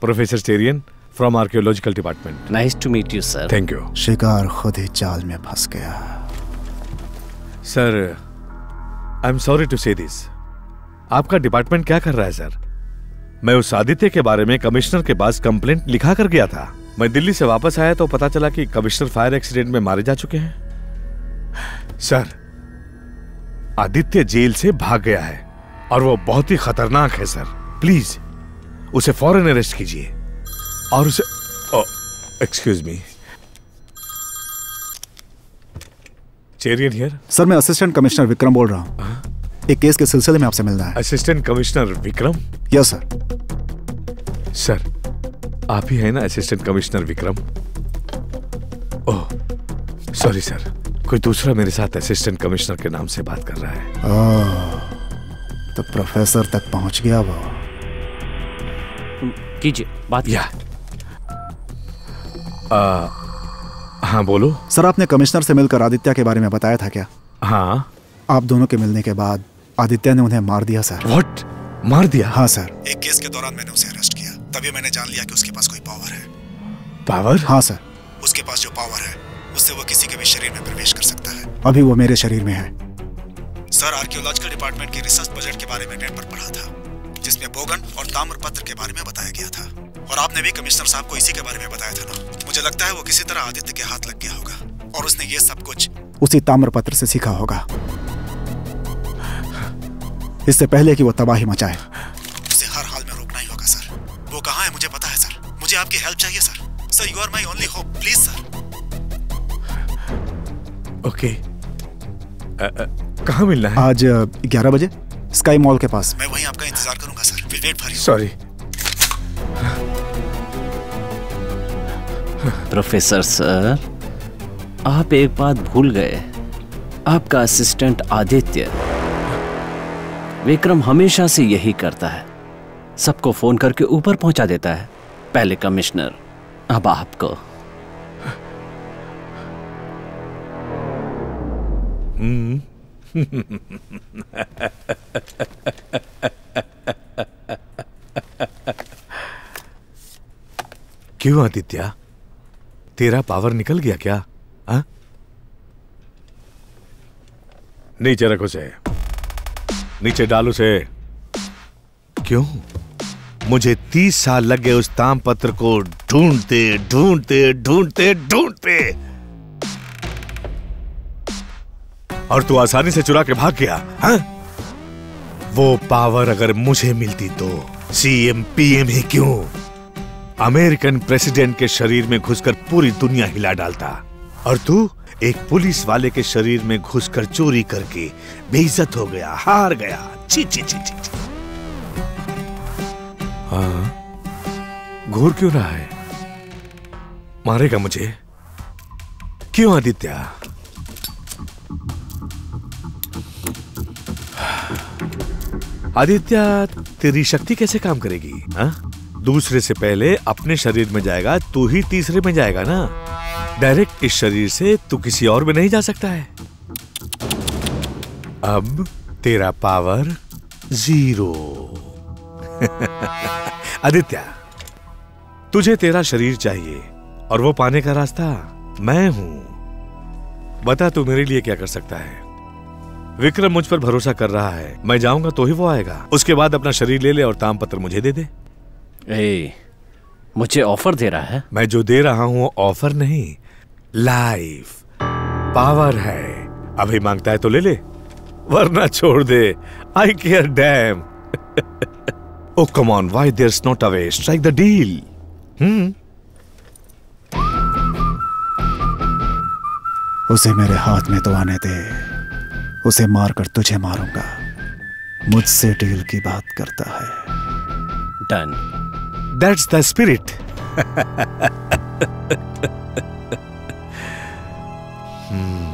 Professor Cherian from archaeological department nice to meet you sir thank you शिकार खुद ही जाल में फंस गया। Sir I am sorry to say this आपका डिपार्टमेंट क्या कर रहा है सर मैं उस आदित्य के बारे में कमिश्नर के पास कंप्लेंट लिखा कर गया था। मैं दिल्ली से वापस आया तो पता चला कि कमिश्नर फायर एक्सीडेंट में मारे जा चुके हैं। सर आदित्य जेल से भाग गया है और वो बहुत ही खतरनाक है सर प्लीज़ उसे फ़ौरन अरेस्ट कीजिए। और उसे excuse me Cherian here sir मैं असिस्टेंट कमिश्नर विक्रम बोल रहा हूँ। एक केस के सिलसिले में आपसे मिलना है। Assistant commissioner Vikram? Yes sir sir आप ही हैं ना assistant commissioner Vikram? Oh sorry sir कोई दूसरा मेरे साथ असिस्टेंट कमिश्नर के नाम से बात कर रहा है। ओह, तो प्रोफेसर तक पहुँच गया वो। कीजिए बात या। आ, हाँ बोलो। सर आपने कमिश्नर से मिलकर आदित्य के बारे में बताया था क्या? हाँ। आप दोनों के मिलने के बाद आदित्य ने उन्हें मार दिया सर। व्हाट मार दिया? हाँ सर। एक केस के दौरान मैंने उसे अरेस्ट किया। तभी मैंने जान लिया कि उसके पास कोई पावर है। पावर हाँ सर। उसके पास जो पावर है उससे वो किसी के भी शरीर में प्रवेश कर सकता है। अभी वो मेरे शरीर में है। सर आर्कियोलॉजिकल डिपार्टमेंट के रिसर्च बजट के बारे में नेट पर पढ़ा था। जिसमें बोगन और ताम्रपत्र के बारे में बताया गया था। और आपने भी कमिश्नर साहब को इसी के बारे में बताया था ना? मुझे लगता है वो किसी तरह आदित्य के हाथ लग गया होगा। और उसने ये सब कुछ उसी ताम्रपत्र से सीखा होगा। इससे पहले कि वो तबाही मचाए। उसे हर हाल में रोकना ही होगा सर। वो कहाँ है मुझे पता है सर। मुझे आपकी हेल्प चाहिए sir. Sir you are my only hope please sir okay कहाँ मिलना है? आज ग्यारह बजे? स्काई मॉल के पास। मैं वहीं आपका इंतज़ार करूँगा sir. Will wait for you sorry professor sir आप एक बात भूल गए। आपका असिस्टेंट आदित्य विक्रम हमेशा से यही करता है। सबको फ़ोन करके ऊपर पहुँचा देता है। पहले कमिश्नर अब आपको। क्यों, आदित्य? तेरा पावर निकल गया क्या? हा? नीचे रखो से नीचे डालो से क्यों? मुझे तीस साल लग गए उस ताम पत्र को ढूंढते ढूंढते ढूंढते ढूंढते। और तू आसानी से चुरा के भाग गया हा? वो पावर अगर मुझे मिलती तो सीएम पीएम ही क्यों? अमेरिकन प्रेसिडेंट के शरीर में घुसकर पूरी दुनिया हिला डालता और तू एक पुलिस वाले के शरीर में घुसकर चोरी करके बेइज्जत हो गया हार गया। ची ची ची ची, ची। हाँ? घूर क्यों रहा है मारेगा मुझे? क्यों आदित्य? आदित्य, तेरी शक्ति कैसे काम करेगी, हा? दूसरे से पहले अपने शरीर में जाएगा, तू ही तीसरे में जाएगा ना? डायरेक्ट इस शरीर से तू किसी और में नहीं जा सकता है। अब तेरा पावर ज़ीरो आदित्य, तुझे तेरा शरीर चाहिए, और वो पाने का रास्ता मैं हूँ। बता तू मेरे लिए क्या कर सकता है। विक्रम मुझ पर भरोसा कर रहा है। मैं जाऊँगा तो ही वो आएगा। उसके बाद अपना शरीर ले ले और तामपत्र मुझे दे दे। ए, मुझे ऑफ़र दे रहा है। मैं जो दे रहा हूँ ऑफ़र नहीं। लाइफ पावर है। अभी माँगता है तो ले ले वरना छोड़ दे। I care damn. Oh come on why there is not away strike the deal hmm. उसे मेरे हाथ में तो आने दे। उसे मारकर तुझे मारूँगा। मुझसे डील की बात करता है। Done that's the spirit hmm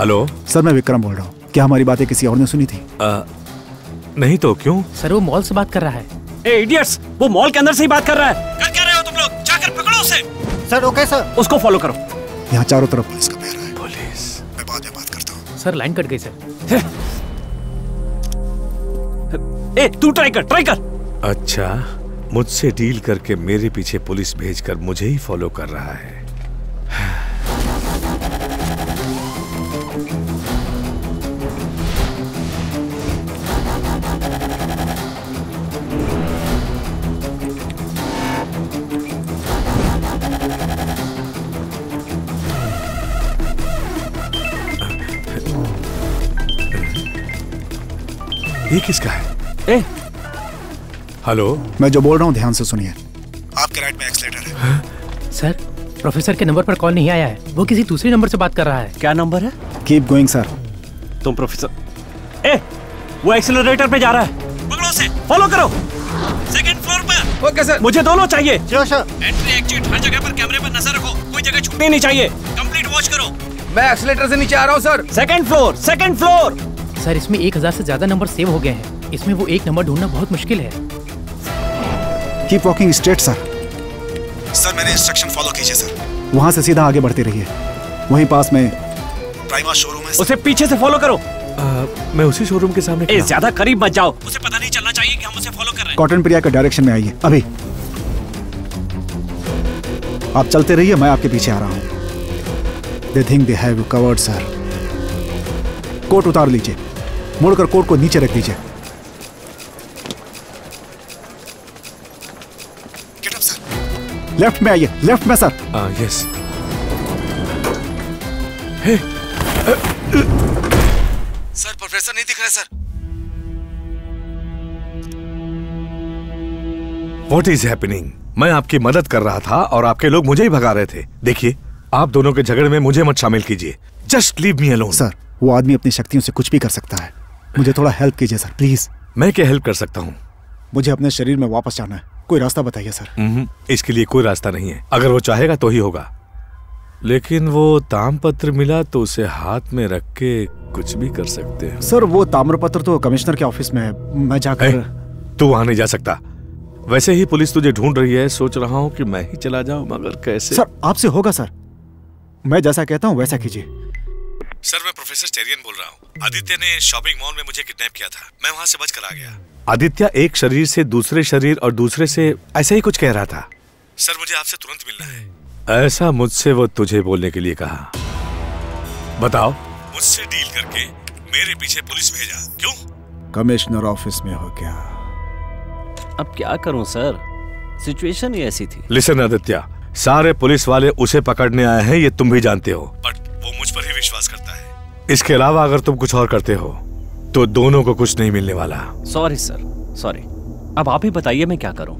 hello sir मैं विक्रम बोल रहा हूँ। क्या हमारी बातें किसी और ने सुनी थी? आ, नहीं तो क्यों? सर वो मॉल से बात कर रहा है। ए इडियट्स वो मॉल के अंदर से ही बात कर रहा है। कर क्या रहे हो तुम लोग? जाकर पकड़ो उसे। सर ओके सर उसको फॉलो करो। यहाँ चारों तरफ़ पुलिस का पहरा है। पुलिस। मैं बाद में बात करता हूँ। सर लाइन कट गई सर ए तू ट्राई कर ट्राई कर। अच्छा मुझसे डील करके मेरे पीछे पुलिस भेजकर मुझे ही फॉलो कर रहा है। ये किसका है? ए। हेलो मैं जो बोल रहा हूँ ध्यान से सुनिए। आपके राइट में एक्सलेटर है। सर प्रोफेसर के नंबर पर कॉल नहीं आया है। वो किसी दूसरे नंबर से बात कर रहा है। क्या नंबर है? कीप गोइंग सर तुम प्रोफेसर ए वो एक्सीलरेटर पे जा रहा है। पकड़ो उसे। फॉलो करो। सेकंड फ्लोर पर। ओके सर मुझे दोनों चाहिए। श्योर सर एंट्री एग्जिट हर जगह पर कैमरे पर नज़र रखो। कोई जगह छूटनी नहीं चाहिए। कंप्लीट वॉच करो। मैं एक्सीलेटर से नीचे आ रहा हूँ sir second floor second floor sir इसमें एक हज़ार से ज़्यादा नंबर सेव हो गए हैं। इसमें वो एक नंबर ढूंढना बहुत मुश्किल है। Keep walking straight sir sir मेरे इंस्ट्रक्शन फॉलो कीजिए सर वहाँ से सीधा आगे बढ़ते रहिए। वहीं पास में प्राइमा शोरूम है उसे पीछे से फॉलो करो। आ, मैं उसी शोरूम के सामने। ज़्यादा करीब मत जाओ। उसे पता नहीं चलना चाहिए कि हम उसे फॉलो कर रहे हैं। कॉटन प्रिया के डायरेक्शन में आइए अभी। आप चलते रहिए मैं आपके पीछे आ रहा हूँ। They think they have covered sir coat उतार लीजिए। मुड़कर कोट को नीचे रख दीजिए। लेफ़्ट में आइए लेफ़्ट में sir. Ah, yes sir professor नहीं दिख रहा सर। वॉट इज़ हैपनिंग मैं आपकी मदद कर रहा था और आपके लोग मुझे ही भगा रहे थे। देखिए आप दोनों के झगड़े में मुझे मत शामिल कीजिए। Just leave me alone sir वो आदमी अपनी शक्तियों से कुछ भी कर सकता है। मुझे थोड़ा हेल्प कीजिए सर प्लीज़ मैं क्या हेल्प कर सकता हूँ? मुझे अपने शरीर में वापस जाना है। कोई रास्ता बताइए सर हम्म, इसके लिए कोई रास्ता नहीं है। अगर वो चाहेगा तो ही होगा। लेकिन वो तामपत्र मिला तो उसे हाथ में रख के कुछ भी कर सकते हैं। सर वो ताम्रपत्र तो कमिश्नर के ऑफ़िस में है। मैं जाकर तू वहाँ नहीं जा सकता। वैसे ही पुलिस तुझे ढूंढ रही है। सोच रहा हूँ कि मैं ही चला जाऊँ मगर कैसे? सर आपसे होगा सर मैं जैसा कहता हूँ वैसा कीजिए। सर मैं प्रोफेसर चेरियन बोल रहा हूँ। आदित्य ने शॉपिंग मॉल में मुझे किडनैप किया था। मैं वहाँ से बचकर आ गया। आदित्य एक शरीर से दूसरे शरीर और दूसरे से ऐसा ही कुछ कह रहा था। सर मुझे आपसे तुरंत मिलना है। ऐसा मुझसे वो तुझे बोलने के लिए कहा। बताओ। मुझसे डील करके मेरे पीछे पुलिस भेजा। क्यों? कमिश्नर ऑफ़िस में हो क्या? अब क्या करूँ सर? सिचुएशन ही ऐसी थी। लिसन आदित्य। सारे पुलिस वाले उसे पकड़ने आए हैं ये तुम भी जानते हो। बट वो मुझ पर ही विश्वास करता है। इसके अलावा अगर तुम कुछ और करते हो तो दोनों को कुछ नहीं मिलने वाला। सॉरी सर सॉरी अब आप ही बताइए मैं क्या करूँ।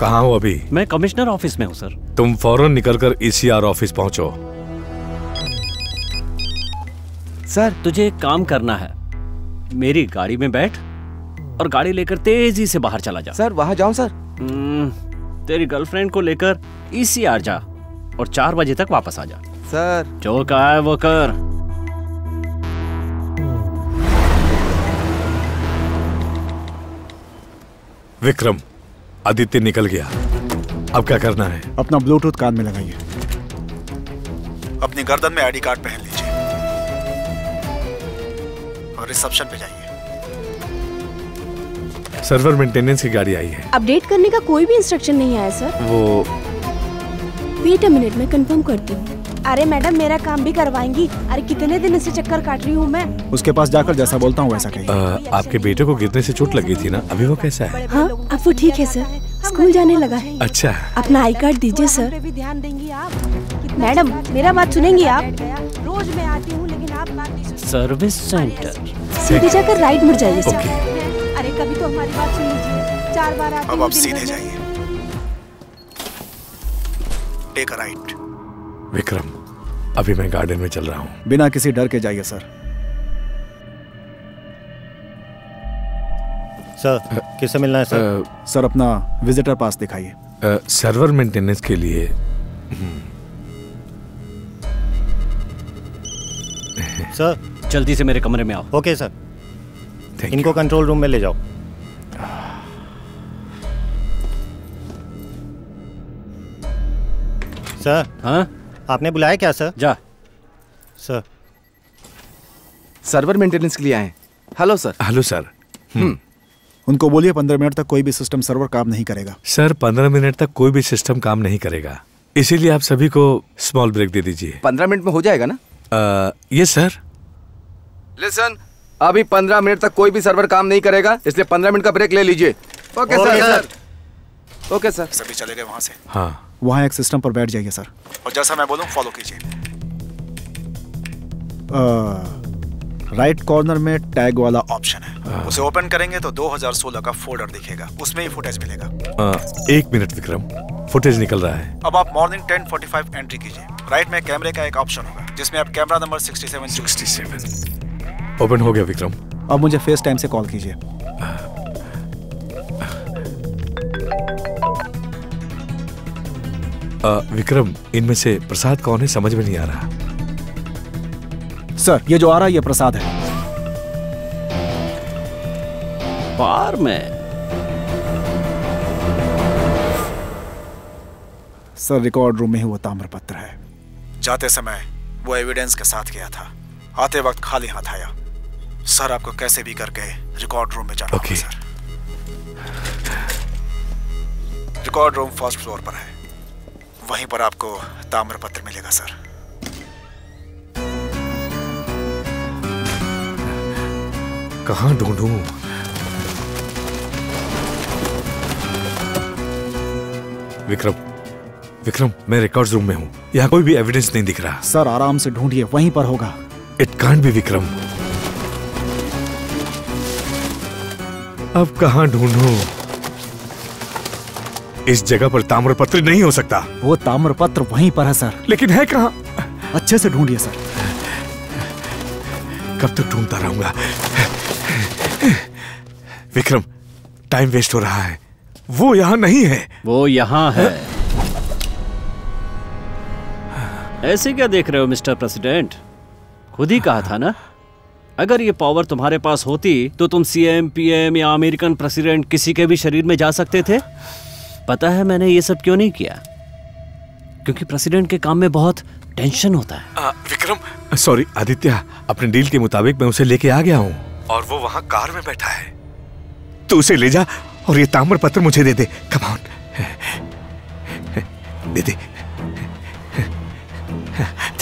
कहाँ हो अभी? मैं कमिश्नर ऑफ़िस में हूँ सर तुम फ़ौरन निकलकर ईसीआर ऑफ़िस पहुंचो। सर तुझे एक काम करना है। मेरी गाड़ी में बैठ और गाड़ी लेकर तेज़ी से बाहर चला जा। सर वहाँ जाऊँ सर हम्म, तेरी गर्लफ्रेंड को लेकर ईसीआर जा और चार बजे तक वापस आ जा। सर जो कहा है वो कर। विक्रम आदित्य निकल गया। अब क्या करना है? अपना ब्लूटूथ कान में लगाइए। अपनी गर्दन में आईडी कार्ड पहन लीजिए। और रिसेप्शन पे जाइए। सर्वर मेंटेनेंस की गाड़ी आई है। अपडेट करने का कोई भी इंस्ट्रक्शन नहीं आया सर। वो वेट अ मिनट में कंफर्म करती हूँ। अरे मैडम मेरा काम भी करवाएँगी। अरे कितने दिन से चक्कर काट रही हूँ मैं। उसके पास जाकर जैसा बोलता हूँ वैसा कहिए। अ, आपके बेटे को गिरने से चोट लगी थी ना? अभी वो कैसा है? हाँ अब वो ठीक है सर। स्कूल जाने लगा है। अच्छा। अपना आई कार्ड दीजिए सर। भी ध्यान देंगी आप। मैडम मेरा बात सुनेंगी आप? रोज मैं आती हूँ लेकिन आप बात सर्विस सेंटर। सीधे जाकर राइट मुड़ जाइए सर। अरे कभी तो हमारी बात सुन लीजिए। चार बार अब आप सीधे जाइए। टेक अ राइट विक्रम अभी मैं गार्डन में चल रहा हूँ। बिना किसी डर के जाइए सर। सर किससे मिलना है सर? अ, सर अपना विजिटर पास दिखाइए। सर्वर मेंटेनेंस के लिए। सर? जल्दी से मेरे कमरे में आओ। Okay sir. इनको कंट्रोल रूम में ले जाओ। सर हाँ? आपने बुलाया क्या सर? जा। सर। सर्वर मेंटेनेंस के लिए आए हेलो सर। Hello sir. उनको बोलिए पंद्रह मिनट तक कोई भी सिस्टम सर्वर काम नहीं करेगा। सर पंद्रह मिनट तक कोई भी सिस्टम काम नहीं करेगा। इसीलिए आप सभी को स्मॉल ब्रेक दे दीजिए। पंद्रह मिनट में हो जाएगा ना? ये सर लिसन अभी पंद्रह मिनट तक कोई भी सर्वर काम नहीं करेगा इसलिए पंद्रह मिनट का ब्रेक ले लीजिए। Okay okay, sir okay sir सभी चले गए वहाँ से। हाँ। वहाँ एक सिस्टम पर बैठ जाइए सर और जैसा मैं बोलूँ फॉलो कीजिए। राइट कॉर्नर में टैग वाला ऑप्शन है। उसे ओपन करेंगे तो 2016 का फोल्डर दिखेगा। उसमें ही फुटेज मिलेगा। अ, एक मिनट विक्रम। फुटेज निकल रहा है। अब आप मॉर्निंग 10:45 एंट्री कीजिए। राइट में कैमरे का एक ऑप्शन होगा जिसमें आप कैमरा नंबर 67 67 ओपन हो गया विक्रम। अब मुझे फेस टाइम से कॉल कीजिए। अ, विक्रम इनमें से प्रसाद कौन है? समझ में नहीं आ रहा। सर ये जो आ रहा है ये प्रसाद है। बार में। सर रिकॉर्ड रूम में ही वो ताम्रपत्र है। जाते समय वो एविडेंस के साथ गया था। आते वक्त खाली हाथ आया। सर आपको कैसे भी करके रिकॉर्ड रूम में जाना Okay. Sir. Record room first floor पर है। वहीं पर आपको ताम्रपत्र मिलेगा सर। कहाँ ढूंढूं? विक्रम विक्रम मैं रिकॉर्ड्स रूम में हूँ। यहाँ कोई भी एविडेंस नहीं दिख रहा। सर आराम से ढूंढिए वहीं पर होगा। It can't be Vikram. अब कहाँ ढूंढूं? इस जगह पर ताम्रपत्र नहीं हो सकता। वो ताम्रपत्र वहीं पर है सर। लेकिन है कहाँ? अच्छे से ढूंढिए सर। कब तक ढूंढता रहूँगा। विक्रम टाइम वेस्ट हो रहा है। वो यहाँ नहीं है। वो यहाँ है। ऐसे क्या देख रहे हो मिस्टर प्रेसिडेंट? खुद ही कहा था ना अगर ये पावर तुम्हारे पास होती तो तुम सीएम पीएम या अमेरिकन प्रेसिडेंट किसी के भी शरीर में जा सकते थे। पता है मैंने ये सब क्यों नहीं किया? क्योंकि प्रेसिडेंट के काम में बहुत टेंशन होता है। आ, विक्रम सॉरी आदित्य अपने डील के मुताबिक मैं उसे लेके आ गया हूँ। और वो वहाँ कार में बैठा है। तू उसे ले जा और ये ताम्र पत्र मुझे दे दे। कम दे दे।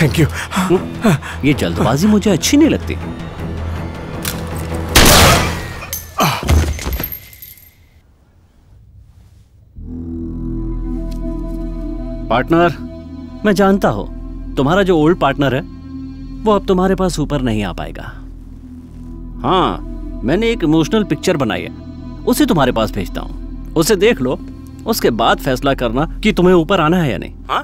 थैंक यू ये जल्दबाजी मुझे अच्छी नहीं लगती। पार्टनर? मैं जानता हूँ। तुम्हारा जो ओल्ड पार्टनर है वो अब तुम्हारे पास ऊपर नहीं आ पाएगा। हाँ मैंने एक इमोशनल पिक्चर बनाई है। उसे तुम्हारे पास भेजता हूँ। उसे देख लो। उसके बाद फैसला करना कि तुम्हें ऊपर आना है या नहीं। हाँ?